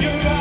You're right.